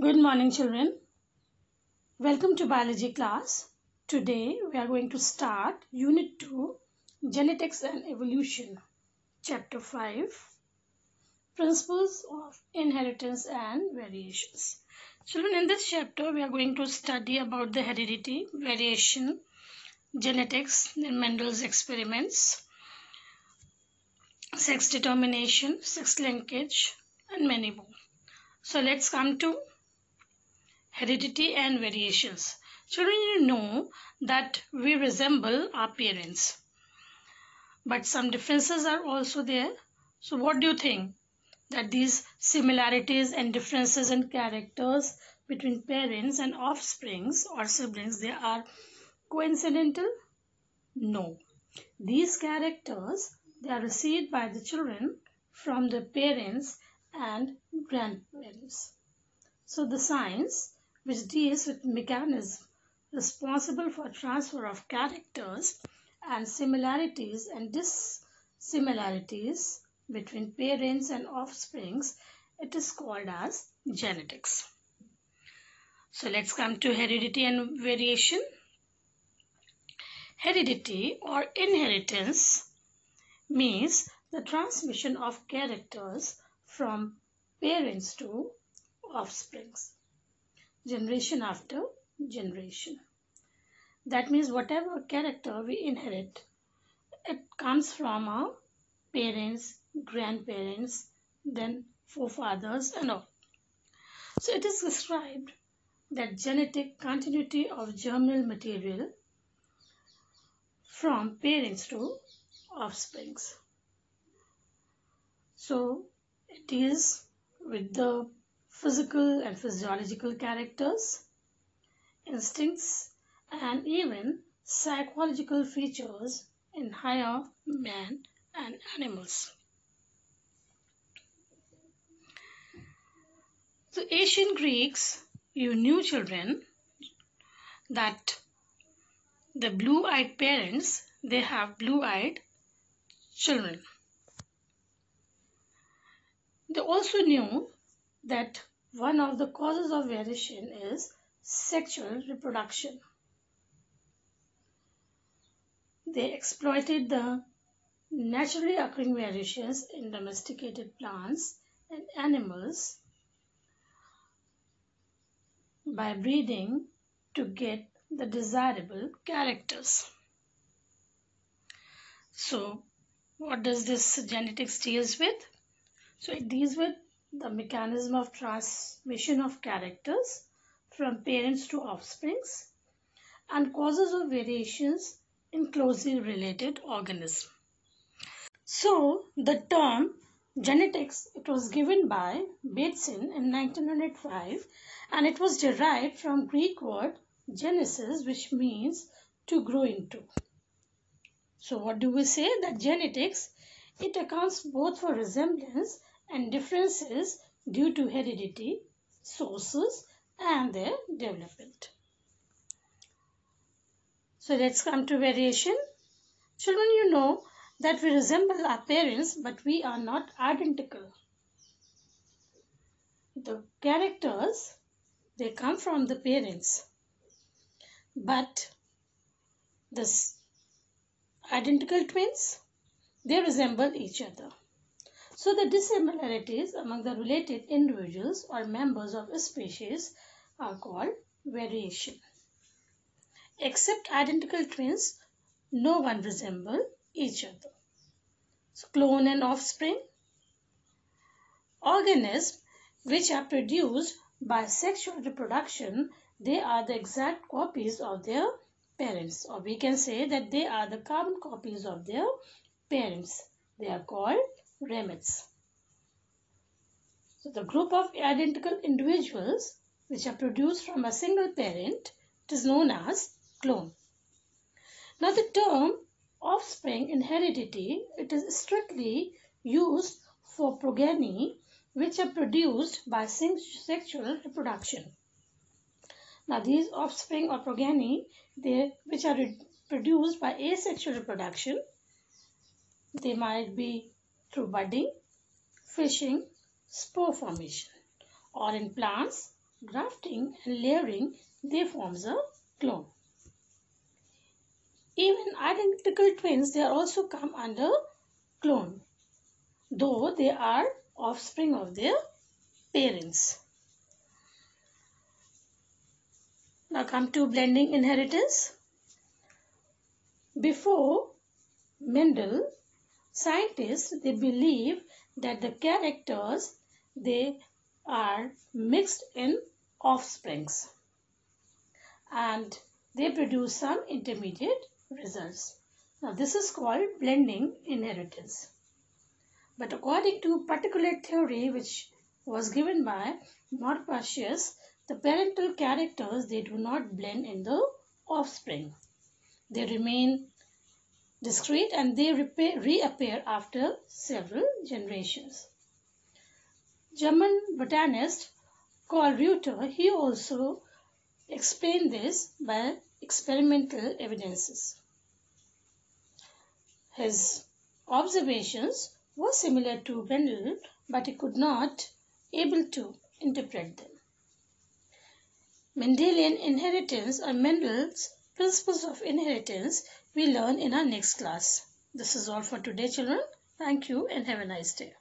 Good morning, children. Welcome to biology class. Today we are going to start Unit 2 Genetics and Evolution, Chapter 5 Principles of Inheritance and Variations. Children, in this chapter we are going to study about the heredity, variation, genetics, then Mendel's experiments, sex determination, sex linkage, and many more. So let's come to heredity and variations. Children, you know that we resemble our parents, but some differences are also there. So, what do you think? That these similarities and differences in characters between parents and offsprings or siblings they are coincidental? No. These characters they are received by the children from the parents and grandparents. So the science which deals with mechanism responsible for transfer of characters and similarities and dissimilarities between parents and offsprings, it is called as genetics. So let's come to heredity and variation. Heredity or inheritance means the transmission of characters from parents to offsprings, generation after generation. That means whatever character we inherit, it comes from our parents, grandparents, then forefathers and all. So it is described that genetic continuity of germinal material from parents to offsprings. So it is with the physical and physiological characters, instincts, and even psychological features in higher man and animals. The ancient Greeks, you knew children, that the blue-eyed parents, they have blue-eyed children. They also knew that one of the causes of variation is sexual reproduction. They exploited the naturally occurring variations in domesticated plants and animals by breeding to get the desirable characters. So, what does this genetics deals with? So, it deals with the mechanism of transmission of characters from parents to offsprings and causes of variations in closely related organisms. So, the term genetics it was given by Bateson in 1905 and it was derived from Greek word genesis which means to grow into. So what do we say that genetics it accounts both for resemblance and differences due to heredity, sources and their development. So let's come to variation. Children, you know that we resemble our parents but we are not identical. The characters, they come from the parents. But the identical twins, they resemble each other. So the dissimilarities among the related individuals or members of a species are called variation. Except identical twins, no one resemble each other. So clone and offspring. Organisms which are produced by sexual reproduction, they are the exact copies of their parents or we can say that they are the carbon copies of their parents. They are called gametes. So the group of identical individuals which are produced from a single parent is known as clone. Now the term offspring in heredity it is strictly used for progeny which are produced by sexual reproduction. Now these offspring or progeny they which are produced by asexual reproduction they might be through budding, fission, spore formation or in plants grafting and layering, they forms a clone. Even identical twins, they also come under clone, though they are offspring of their parents. Now come to blending inheritance. Before Mendel, scientists they believe that the characters they are mixed in offsprings and they produce some intermediate results. Now this is called blending inheritance. But according to particulate theory which was given by Malpasius, the parental characters they do not blend in the offspring. They remain discrete and they reappear after several generations. German botanist Kolreuter, he also explained this by experimental evidences. His observations were similar to Mendel, but he could not able to interpret them. Mendelian inheritance or Mendel's principles of inheritance we learn in our next class. This is all for today children. Thank you and have a nice day.